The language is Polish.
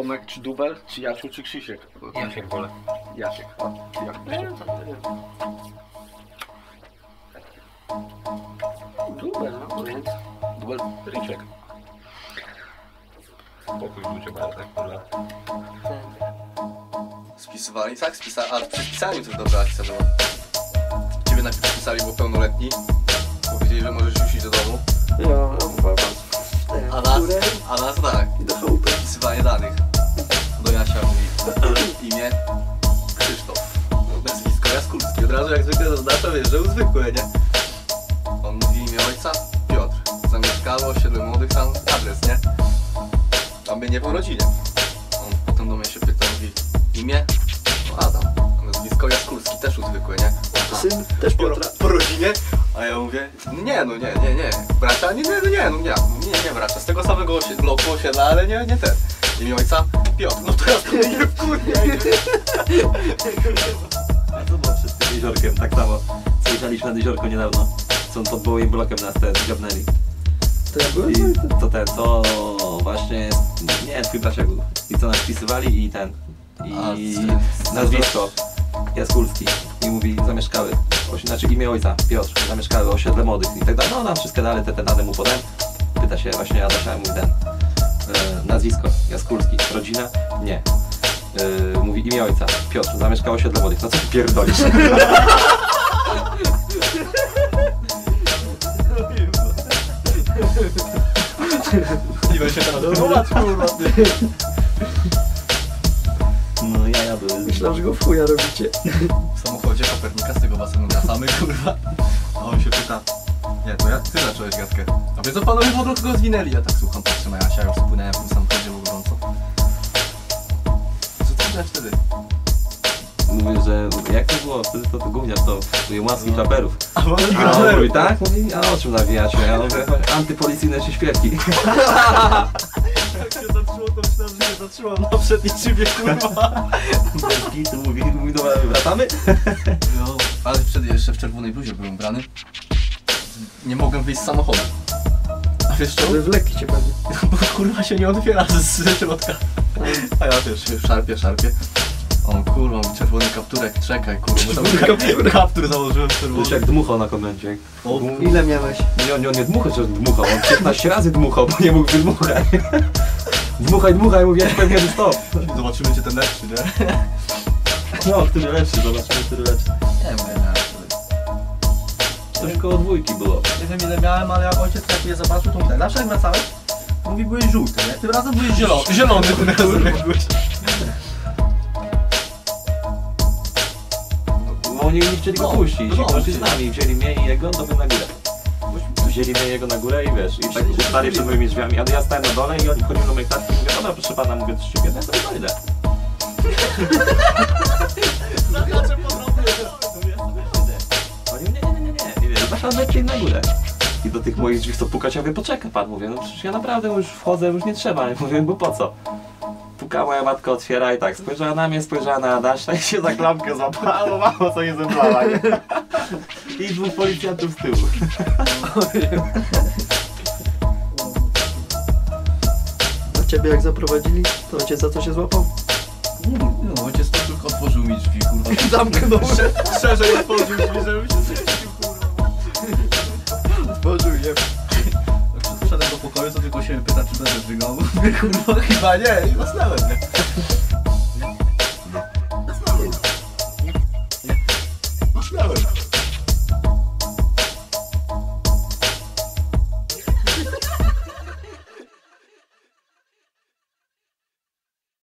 Tomek czy Dubel, czy Jasiu czy Krzysiek? Jasiek wolę. Jasiek. Myślisz? Dubel, no więc. Dubel, Rysiek. Spokój ludzie mają tak kurwa. Spisywali? Tak, spisali. A przy spisaniu to dobra akcja była. Ciebie najpierw spisali, bo pełnoletni. Powiedzieli, że możesz już iść do domu. Ja, chyba A nas, a nas tak. Że był zwykły, nie? On mówi imię ojca Piotr. Zamieszkało, osiedle młodych, sam adres, nie? A my nie po rodzinie. On potem do mnie się pyta, mówi imię? No Adam. Nazwisko Jaskulski, też zwykłe, nie? Aha. Syn też Po, Piotra. po rodzinie? A ja mówię, nie no nie, nie, nie. Bracia? Nie, nie, no nie, no nie, nie, nie bracia. Z tego samego osiedla, bloku osiedla, ale nie, nie ten. Imię ojca? Piotr. No teraz to mnie wkurwia. A co było przed tym jeziorkiem? Tak samo. Co jechaliśmy nad jeziorko niedawno. Co pod moim blokiem nas ten zgadnęli. To ja byłem? I to ten, to właśnie nie, twój bracia był. I co nas wpisywali i ten. I nazwisko Jaskulski. I mówi zamieszkały. Znaczy imię ojca, Piotr, zamieszkały osiedle młodych i tak dalej. No nam wszystkie dalej te, te dane mu podałem. Pyta się właśnie Adasia, mówi ten. E, nazwisko Jaskulski. Rodzina? Nie. E, mówi imię ojca, Piotr, zamieszkał osiedle młodych. No co ty pierdolisz? I się teraz No ja jadę. Myślałem, że go w chuja robicie. W samochodzie Kopernika z tego basenu wracamy, kurwa. A on się pyta, nie, to ja, ty zacząłeś gadkę. A wy co panowie wodór tylko zwinęli? Ja tak słucham, patrzę na Jasia, już spłynąłem w tym samochodzie, gorąco. Co ty wtedy? Było? Wtedy to, to gówniarz to mówię łaski klaperów. A A on mówi tak? Mówi, a o czym nawijacie? Ja mówię, antypolicyjne się śpiewki. Jak się zatrzymało, to myślałem, że się zatrzymam na przedniej szybie, kurwa. Bez kitu mówi, mówi, dobra, wracamy? No, ale wtedy jeszcze w czerwonej bluzie byłem ubrany. Nie mogłem wyjść z samochodu. A wiesz czemu? Wywlekli cię pewnie. Bo kurwa się nie otwiera z, z środka. A ja wiesz, szarpie, szarpie. On kurwa, czerwony kapturek, czekaj kurwa, kaptur, kaptur założyłem czerwony. już jak dmuchał na komendzie. O, Ile miałeś? Nie, on, on nie dmuchał, że dmuchał, on 15 razy dmuchał, bo nie mógł wydmuchać. Dmuchaj, dmuchaj, mówię, pewnie, że stop. Zobaczymy cię ten lepszy, nie? No, który lepszy, zobaczymy, który lepszy. Nie wiem. Coś koło dwójki było. Nie wiem ile miałem, ale jak ojciec jak mnie zobaczył, to mówi tak, zawsze jak wracałeś, to mówi byłeś żółty, nie? Tym razem byłeś zielony. Zielony tym razem byłeś. Oni nie chcieli go puścić, i poszli z nami, wzięli mnie i jego, to bym na górę. Wzięli mnie i jego na górę i wiesz, i tak stali przed moimi drzwiami, a ja stałem na dole i oni wchodzili do mojej klatki i mówię, dobra proszę pana, mówię, coś ciebie, ja sobie dojdę. Oni nie, nie, nie, nie, nie, nie, wasza lecieć na górę. I do tych moich drzwi chcą pukać, ja mówię, poczeka pan, mówię, no przecież ja naprawdę już wchodzę, już nie trzeba, ja mówię, bo po co? Puka moja matka otwiera i tak, spojrzała na mnie, spojrzała na Adasia i się za klamkę złapała, bo mało co nie zemdlała, nie? I dwóch policjantów z tyłu. A ciebie jak zaprowadzili, to ojciec za co się złapał? No, ojciec to tylko otworzył mi drzwi, kurwa. Zamknął. Sze- Szerzej otworzył drzwi, żebym się żygał. Mówię, kurwa, chyba nie. I